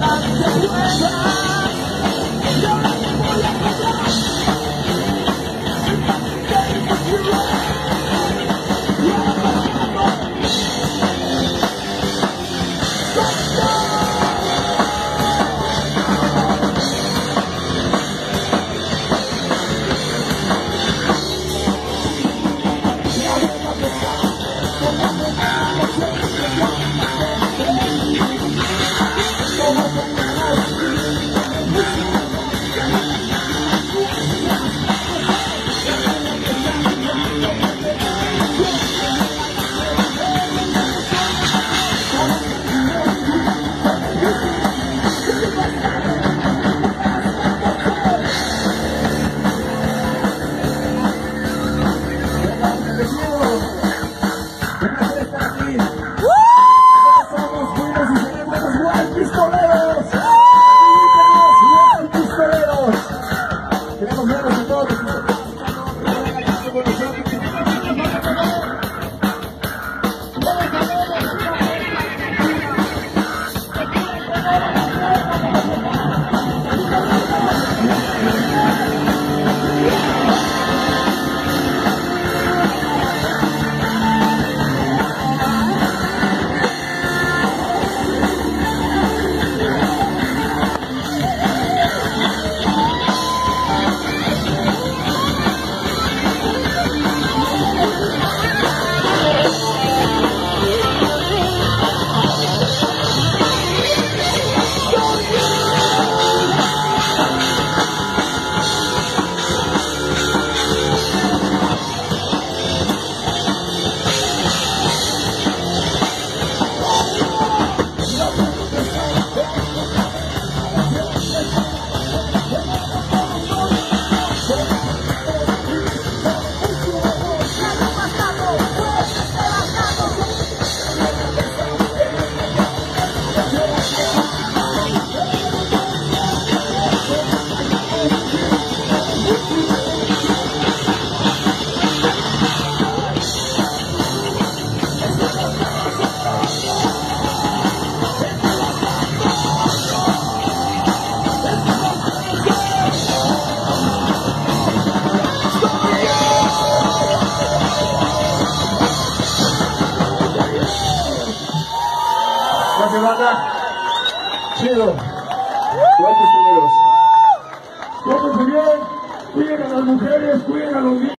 I'm Igual pistoleros. Pórtense bien, cuiden a las mujeres, cuiden a los niños.